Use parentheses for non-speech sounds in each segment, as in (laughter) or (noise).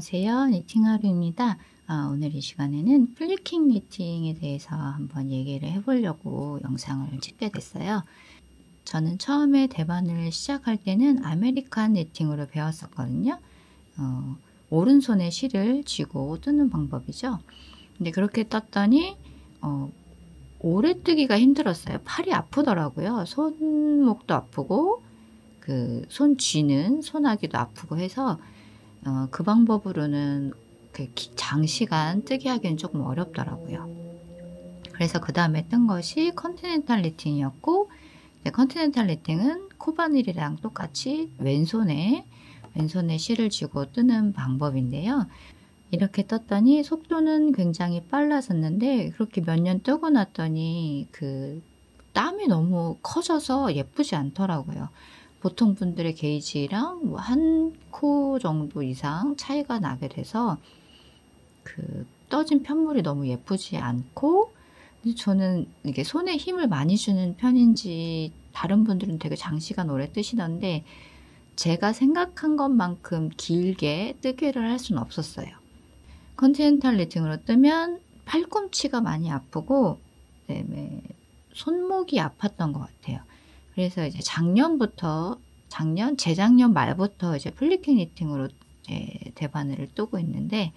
안녕하세요. 니팅하루입니다. 아, 오늘 이 시간에는 flicking knitting에 대해서 한번 얘기를 해보려고 영상을 찍게 됐어요. 저는 처음에 대바늘을 시작할 때는 American knitting으로 배웠었거든요. 어, 오른손에 실을 쥐고 뜨는 방법이죠. 근데 그렇게 떴더니 어, 오래 뜨기가 힘들었어요. 팔이 아프더라고요. 손목도 아프고 그 손 쥐는 손아귀도 아프고 해서 어, 그 방법으로는 그 장시간 뜨게 하기는 조금 어렵더라고요. 그래서 그 다음에 뜬 것이 continental knitting이었고 continental knitting은 코바늘이랑 똑같이 왼손에 왼손에 실을 쥐고 뜨는 방법인데요. 이렇게 떴더니 속도는 굉장히 빨라졌는데 그렇게 몇 년 뜨고 났더니 그 땀이 너무 커져서 예쁘지 않더라고요. 보통 분들의 게이지랑 뭐 한 코 정도 이상 차이가 나게 돼서 그 떠진 편물이 너무 예쁘지 않고 저는 이게 손에 힘을 많이 주는 편인지 다른 분들은 되게 장시간 오래 뜨시던데 제가 생각한 것만큼 길게 뜨개를 할 수는 없었어요. continental knitting으로 뜨면 팔꿈치가 많이 아프고 그다음에 손목이 아팠던 것 같아요. 그래서 이제 작년부터 작년 재작년 말부터 이제 flicking knitting으로 이제 대바늘을 뜨고 있는데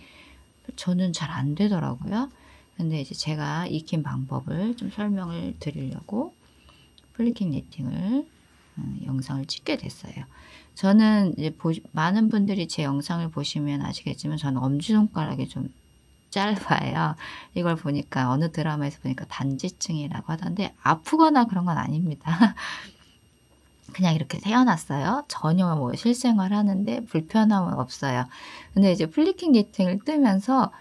저는 잘 안 되더라고요. 근데 이제 제가 익힌 방법을 좀 설명을 드리려고 flicking knitting을 음, 영상을 찍게 됐어요. 저는 이제 보, 많은 분들이 제 영상을 보시면 아시겠지만 저는 엄지손가락이 좀 짧아요. 이걸 보니까 어느 드라마에서 보니까 단지증이라고 하던데 아프거나 그런 건 아닙니다. (laughs) 그냥 이렇게 태어났어요. 전혀 뭐 실생활 하는데 불편함은 없어요. 근데 이제 플리킹 니팅을 뜨면서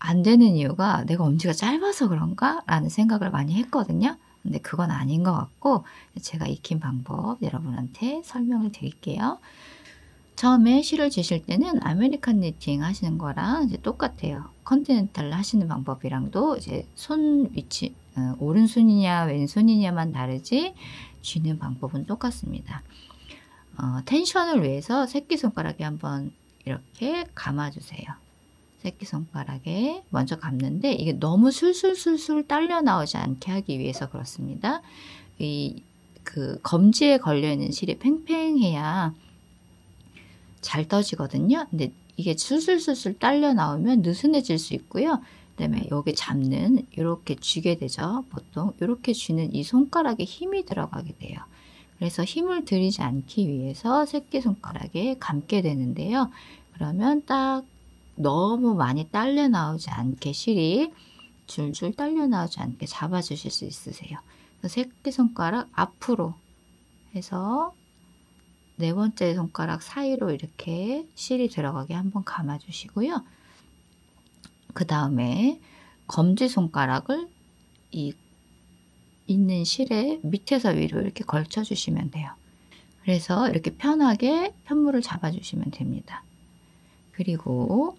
안 되는 이유가 내가 엄지가 짧아서 그런가? 라는 생각을 많이 했거든요. 근데 그건 아닌 것 같고 제가 익힌 방법 여러분한테 설명을 드릴게요. 처음에 실을 쥐실 때는 American knitting 하시는 거랑 이제 똑같아요. continental 하시는 방법이랑도 이제 손 위치 어, 오른손이냐 왼손이냐만 다르지 쥐는 방법은 똑같습니다. 어, tension을 위해서 새끼손가락에 한번 이렇게 감아주세요. 새끼손가락에 먼저 감는데 이게 너무 술술술술 딸려 나오지 않게 하기 위해서 그렇습니다. 이 그 검지에 걸려 있는 실이 팽팽해야 잘 떠지거든요. 근데 이게 술술술술 딸려 나오면 느슨해질 수 있고요. 그다음에 여기 잡는 이렇게 쥐게 되죠. 보통 이렇게 쥐는 이 손가락에 힘이 들어가게 돼요. 그래서 힘을 들이지 않기 위해서 새끼손가락에 감게 되는데요. 그러면 딱 너무 많이 딸려 나오지 않게 실이 줄줄 딸려 나오지 않게 잡아주실 수 있으세요. 새끼손가락 앞으로 해서 네 번째 손가락 사이로 이렇게 실이 들어가게 한번 감아주시고요. 그 다음에 검지 손가락을 이 있는 실에 밑에서 위로 이렇게 걸쳐주시면 돼요. 그래서 이렇게 편하게 편물을 잡아주시면 됩니다. 그리고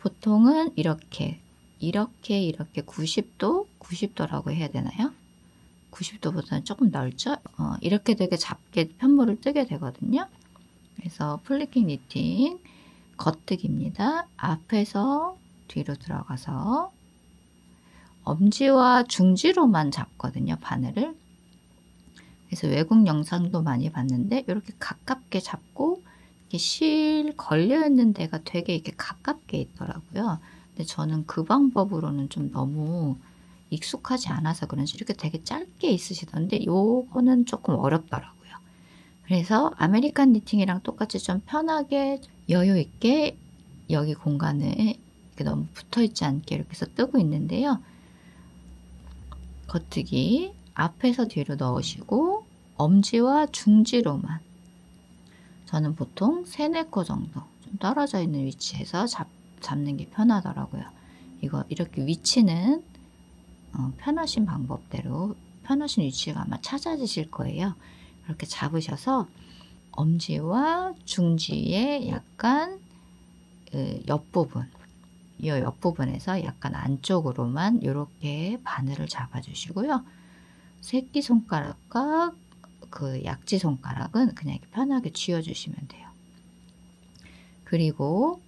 보통은 이렇게 이렇게 이렇게 90도 90도라고 해야 되나요? 90도보다는 조금 넓죠? 어, 이렇게 되게 작게 편물을 뜨게 되거든요. 그래서 플리킹 니팅 겉뜨기입니다. 앞에서 뒤로 들어가서 엄지와 중지로만 잡거든요. 바늘을. 그래서 외국 영상도 많이 봤는데 이렇게 가깝게 잡고 이렇게 실 걸려 있는 데가 되게 이렇게 가깝게 있더라고요. 근데 저는 그 방법으로는 좀 너무 익숙하지 않아서 그런지 이렇게 되게 짧게 있으시던데 요거는 조금 어렵더라고요. 그래서 American knitting이랑 똑같이 좀 편하게 여유 있게 여기 공간에 너무 붙어 있지 않게 이렇게 해서 뜨고 있는데요. 겉뜨기 앞에서 뒤로 넣으시고 엄지와 중지로만 저는 보통 3, 4코 정도 좀 떨어져 있는 위치에서 잡, 잡는 게 편하더라고요. 이거 이렇게 위치는 어, 편하신 방법대로 편하신 위치가 아마 찾아지실 거예요. 이렇게 잡으셔서 엄지와 중지의 약간 그 옆부분 이 옆부분에서 약간 안쪽으로만 이렇게 바늘을 잡아주시고요. 새끼손가락과 그 약지손가락은 그냥 이렇게 편하게 쥐어주시면 돼요. 그리고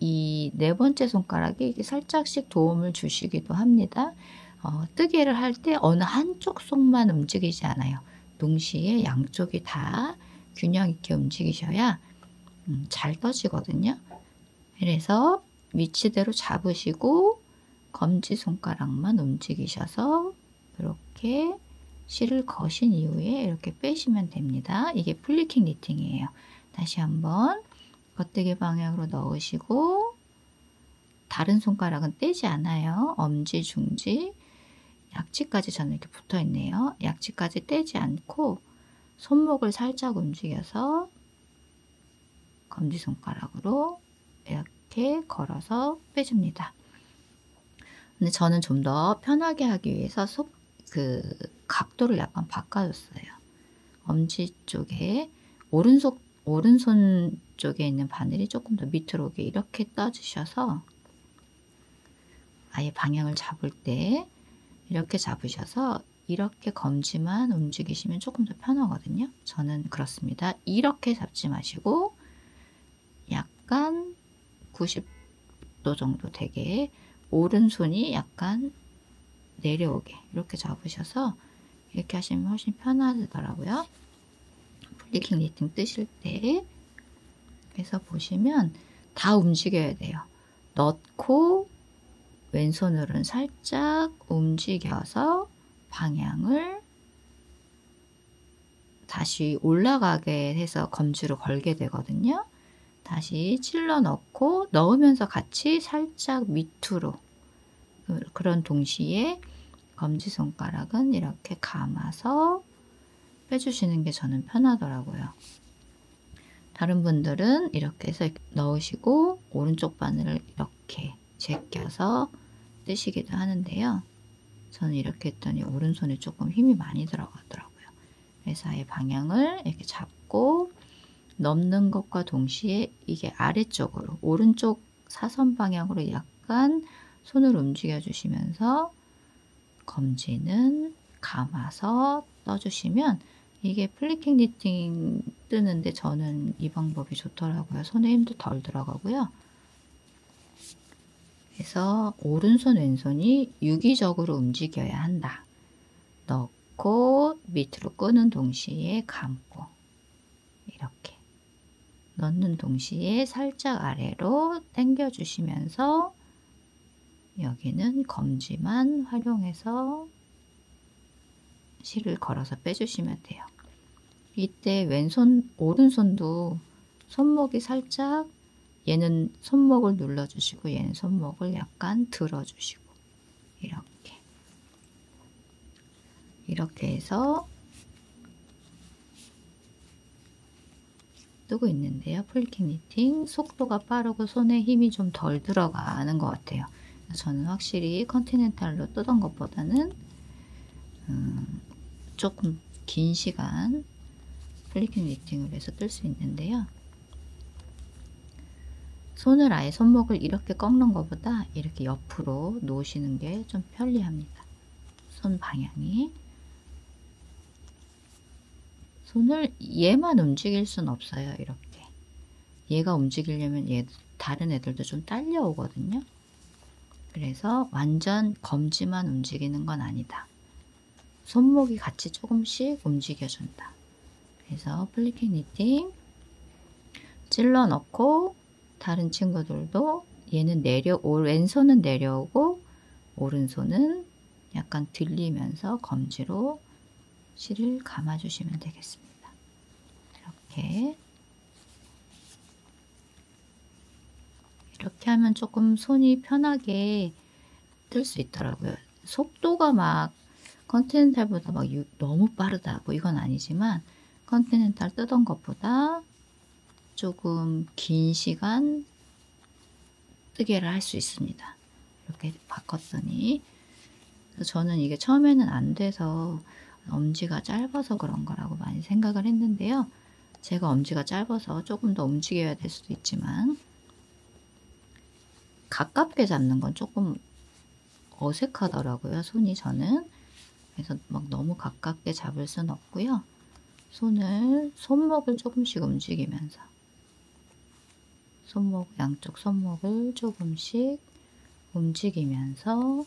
이 네 번째 손가락이 살짝씩 도움을 주시기도 합니다. 어, 뜨개를 할 때 어느 한쪽 손만 움직이지 않아요. 동시에 양쪽이 다 균형 있게 움직이셔야 음, 잘 떠지거든요. 그래서 위치대로 잡으시고 검지 손가락만 움직이셔서 이렇게 실을 거신 이후에 이렇게 빼시면 됩니다. 이게 플리킹 니팅이에요. 다시 한번 겉뜨기 방향으로 넣으시고 다른 손가락은 떼지 않아요. 엄지, 중지, 약지까지 저는 이렇게 붙어 있네요. 약지까지 떼지 않고 손목을 살짝 움직여서 검지손가락으로 이렇게 걸어서 빼줍니다. 근데 저는 좀 더 편하게 하기 위해서 속, 그 각도를 약간 바꿔줬어요. 엄지 쪽에 오른손, 오른손 쪽에 있는 바늘이 조금 더 밑으로 오게 이렇게 떠주셔서 아예 방향을 잡을 때 이렇게 잡으셔서 이렇게 검지만 움직이시면 조금 더 편하거든요. 저는 그렇습니다. 이렇게 잡지 마시고 약간 90도 정도 되게 오른손이 약간 내려오게 이렇게 잡으셔서 이렇게 하시면 훨씬 편하더라고요. 플리킹 니팅 뜨실 때 그래서 보시면 다 움직여야 돼요. 넣고 왼손으로는 살짝 움직여서 방향을 다시 올라가게 해서 검지로 걸게 되거든요. 다시 찔러 넣고 넣으면서 같이 살짝 밑으로 그, 그런 동시에 검지손가락은 이렇게 감아서 빼주시는 게 저는 편하더라고요. 다른 분들은 이렇게 해서 넣으시고 오른쪽 바늘을 이렇게 제껴서 뜨시기도 하는데요. 저는 이렇게 했더니 오른손에 조금 힘이 많이 들어가더라고요. 아예 방향을 이렇게 잡고 넘는 것과 동시에 이게 아래쪽으로 오른쪽 사선 방향으로 약간 손을 움직여 주시면서 검지는 감아서 떠주시면 이게 플리킹 니팅 뜨는데 저는 이 방법이 좋더라고요. 손에 힘도 덜 들어가고요. 그래서 오른손 왼손이 유기적으로 움직여야 한다. 넣고 밑으로 끄는 동시에 감고 이렇게 넣는 동시에 살짝 아래로 당겨 주시면서 여기는 검지만 활용해서 실을 걸어서 빼주시면 돼요. 이때 왼손, 오른손도 손목이 살짝 얘는 손목을 눌러주시고 얘는 손목을 약간 들어주시고 이렇게 이렇게 해서 뜨고 있는데요. flicking knitting 속도가 빠르고 손에 힘이 좀 덜 들어가는 것 같아요. 저는 확실히 continental로 뜨던 것보다는 음, 조금 긴 시간 플리킹 니팅을 해서 뜰 수 있는데요. 손을 아예 손목을 이렇게 꺾는 것보다 이렇게 옆으로 놓으시는 게 좀 편리합니다. 손 방향이 손을 얘만 움직일 순 없어요. 이렇게 얘가 움직이려면 얘 다른 애들도 좀 딸려오거든요. 그래서 완전 검지만 움직이는 건 아니다. 손목이 같이 조금씩 움직여준다. 그래서 플리킹 니팅 찔러 넣고 다른 친구들도 얘는 내려 왼손은 내려오고 오른손은 약간 들리면서 검지로 실을 감아주시면 되겠습니다. 이렇게 이렇게 하면 조금 손이 편하게 뜰 수 있더라고요. 속도가 막 continental보다 막 너무 빠르다 뭐 이건 아니지만 continental 뜨던 것보다 조금 긴 시간 뜨개를 할 수 있습니다. 이렇게 바꿨더니 저는 이게 처음에는 안 돼서 엄지가 짧아서 그런 거라고 많이 생각을 했는데요. 제가 엄지가 짧아서 조금 더 움직여야 될 수도 있지만 가깝게 잡는 건 조금 어색하더라고요. 손이 저는. 그래서 막 너무 가깝게 잡을 수는 없고요. 손을 손목을 조금씩 움직이면서 손목, 양쪽 손목을 조금씩 움직이면서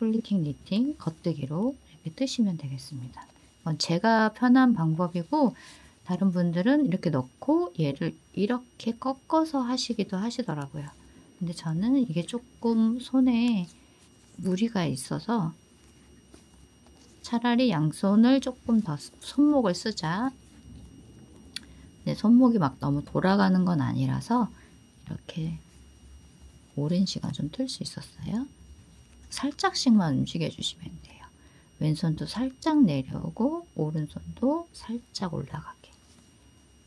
플리팅 니팅 겉뜨기로 이렇게 뜨시면 되겠습니다. 이건 제가 편한 방법이고 다른 분들은 이렇게 넣고 얘를 이렇게 꺾어서 하시기도 하시더라고요. 근데 저는 이게 조금 손에 무리가 있어서 차라리 양손을 조금 더 손목을 쓰자. 내 손목이 막 너무 돌아가는 건 아니라서 이렇게 오랜 시간 좀 틀 수 있었어요. 살짝씩만 움직여 주시면 돼요. 왼손도 살짝 내려오고 오른손도 살짝 올라가게.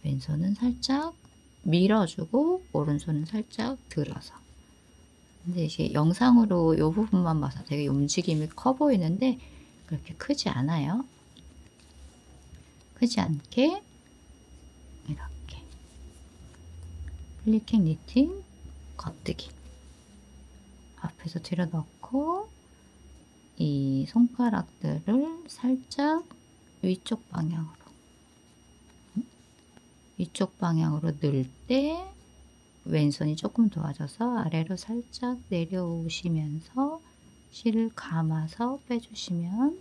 왼손은 살짝 밀어주고 오른손은 살짝 들어서. 근데 이게 영상으로 이 부분만 봐서 되게 움직임이 커 보이는데 그렇게 크지 않아요. 크지 않게 이렇게. flicking knitting 겉뜨기. 앞에서 들여 넣고 이 손가락들을 살짝 위쪽 방향으로. 위쪽 방향으로 넣을 때 왼손이 조금 도와줘서 아래로 살짝 내려오시면서 실을 감아서 빼주시면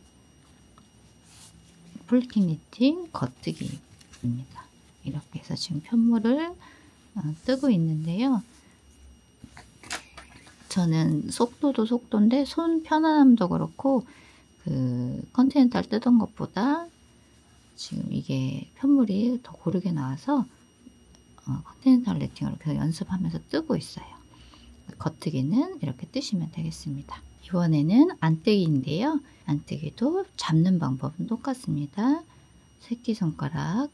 풀팅 니팅 겉뜨기입니다. 이렇게 해서 지금 편물을 어, 뜨고 있는데요. 저는 속도도 속도인데 손 편안함도 그렇고 그 continental 뜨던 것보다 지금 이게 편물이 더 고르게 나와서 어, continental knitting으로 계속 연습하면서 뜨고 있어요. 겉뜨기는 이렇게 뜨시면 되겠습니다. 이번에는 안뜨기인데요. 안뜨기도 잡는 방법은 똑같습니다. 새끼손가락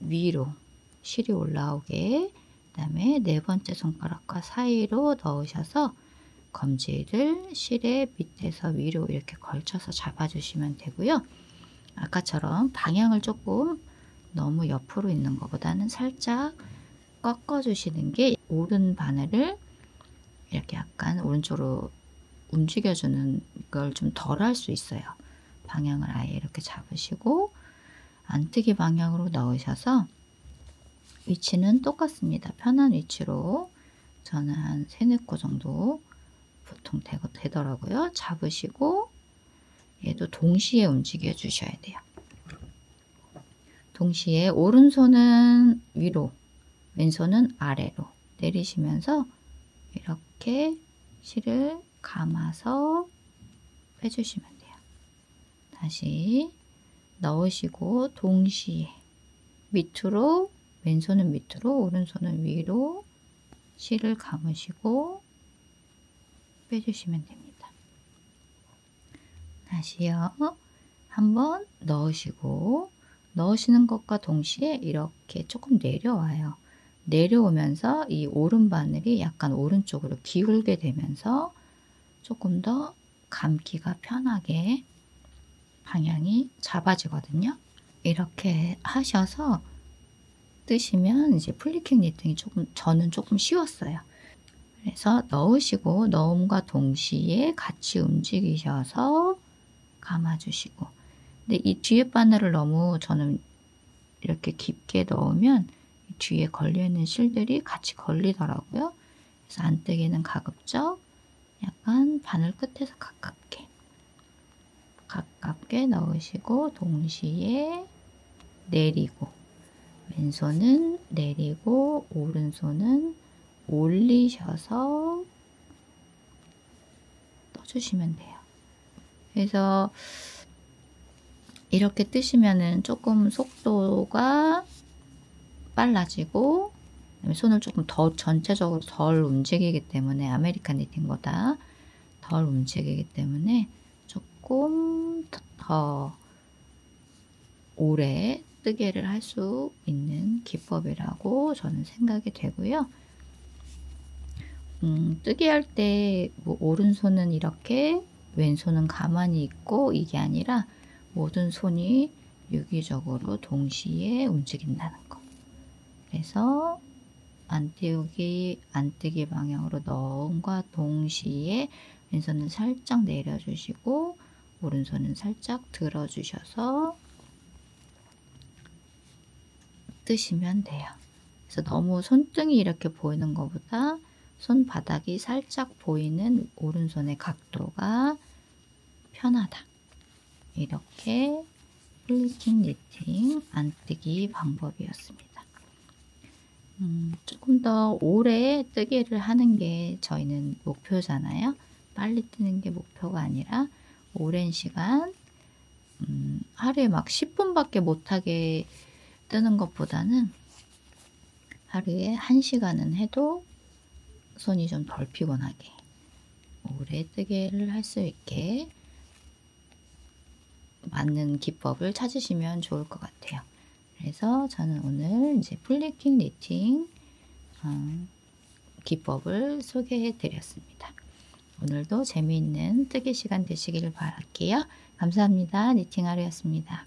위로 실이 올라오게 그 다음에 네 번째 손가락과 사이로 넣으셔서 검지를 실의 밑에서 위로 이렇게 걸쳐서 잡아주시면 되고요. 아까처럼 방향을 조금 너무 옆으로 있는 것보다는 살짝 꺾어주시는 게 오른 바늘을 이렇게 약간 오른쪽으로 움직여주는 걸 좀 덜 할 수 있어요. 방향을 아예 이렇게 잡으시고 안뜨기 방향으로 넣으셔서 위치는 똑같습니다. 편한 위치로 저는 한 3, 4코 정도 보통 되고, 되더라고요. 잡으시고 얘도 동시에 움직여 주셔야 돼요. 동시에 오른손은 위로, 왼손은 아래로 내리시면서 이렇게 실을 감아서 빼주시면 돼요. 다시 넣으시고 동시에 밑으로 왼손은 밑으로 오른손은 위로 실을 감으시고 빼주시면 됩니다. 다시요. 한번 넣으시고 넣으시는 것과 동시에 이렇게 조금 내려와요. 내려오면서 이 오른 바늘이 약간 오른쪽으로 기울게 되면서 조금 더 감기가 편하게 방향이 잡아지거든요. 이렇게 하셔서 뜨시면 이제 플리킹 니팅이 조금 저는 조금 쉬웠어요. 그래서 넣으시고 넣음과 동시에 같이 움직이셔서 감아주시고 근데 이 뒤에 바늘을 너무 저는 이렇게 깊게 넣으면 뒤에 걸려있는 실들이 같이 걸리더라고요. 그래서 안 뜨기는 가급적 약간 바늘 끝에서 가깝게 가깝게 넣으시고 동시에 내리고 왼손은 내리고 오른손은 올리셔서 떠주시면 돼요. 그래서 이렇게 뜨시면은 조금 속도가 빨라지고 손을 조금 더 전체적으로 덜 움직이기 때문에 American knitting보다 덜 움직이기 때문에 조금 더 오래 뜨개를 할 수 있는 기법이라고 저는 생각이 되고요. 음, 뜨개 할 때 뭐 오른손은 이렇게 왼손은 가만히 있고 이게 아니라 모든 손이 유기적으로 동시에 움직인다는 거. 그래서 안띄우기, 안뜨기 방향으로 넣음과 동시에 왼손은 살짝 내려주시고 오른손은 살짝 들어주셔서 뜨시면 돼요. 그래서 너무 손등이 이렇게 보이는 것보다 손바닥이 살짝 보이는 오른손의 각도가 편하다. 이렇게 플리킹 니팅 안뜨기 방법이었습니다. 음, 조금 더 오래 뜨개를 하는 게 저희는 목표잖아요. 빨리 뜨는 게 목표가 아니라 오랜 시간 음, 하루에 막 10분밖에 못하게 뜨는 것보다는 하루에 1시간은 해도 손이 좀 덜 피곤하게 오래 뜨개를 할 수 있게 맞는 기법을 찾으시면 좋을 것 같아요. 그래서 저는 오늘 이제 flicking knitting 어, 기법을 소개해 드렸습니다. 오늘도 재미있는 뜨개 시간 되시기를 바랄게요. 감사합니다. 니팅 하루였습니다.